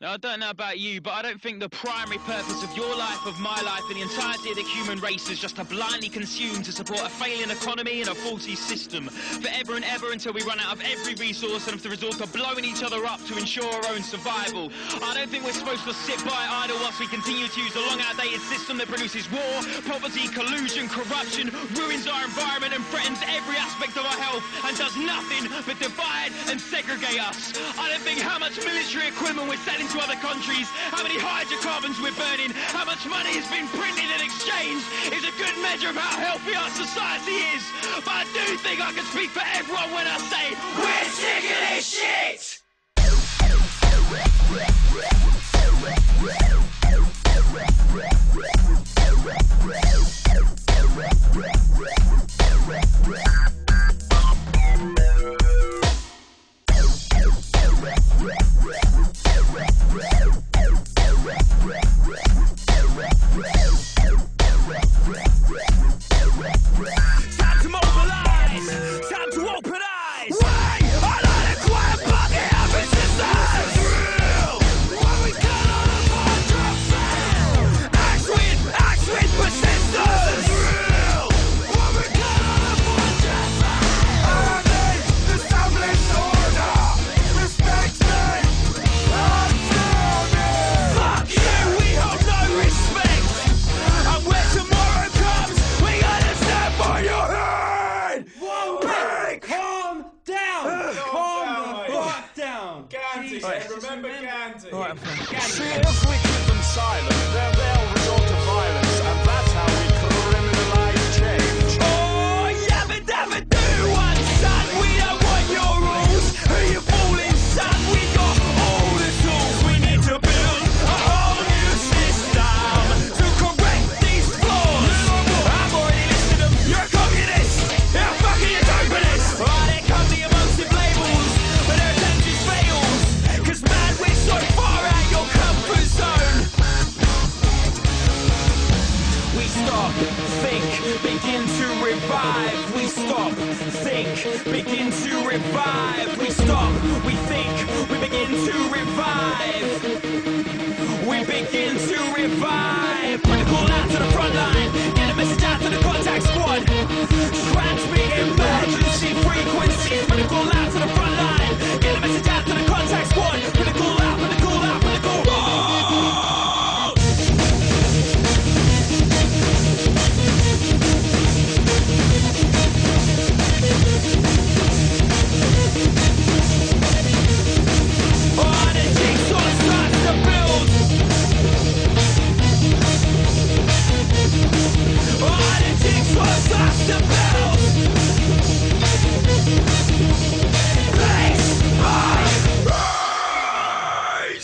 Now, I don't know about you, but I don't think the primary purpose of your life, of my life, and the entirety of the human race is just to blindly consume to support a failing economy and a faulty system forever and ever until we run out of every resource and have to resort to blowing each other up to ensure our own survival. I don't think we're supposed to sit by idle whilst we continue to use a long outdated system that produces war, poverty, collusion, corruption, ruins our environment and threatens every aspect of our health and does nothing but divide and segregate us. I don't think how much military equipment we're selling to other countries, how many hydrocarbons we're burning, how much money has been printed and exchanged? Is a good measure of how healthy our society is. But I do think I can speak for everyone when I say we're Gandhi, Jesus, remember remember- Gandhi. See, if we keep them silent, then they'll begin to revive. We stop, think, begin to revive. We stop, we think, we begin to revive. We begin to revive. Call out to the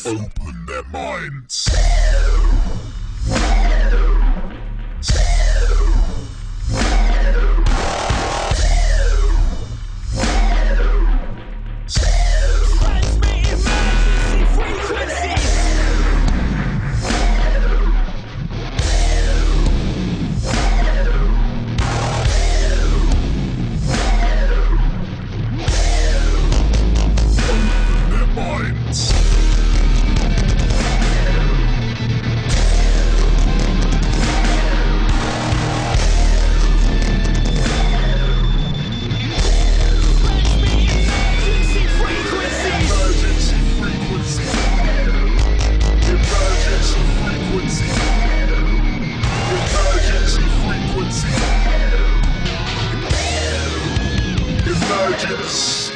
Open their minds. Titans.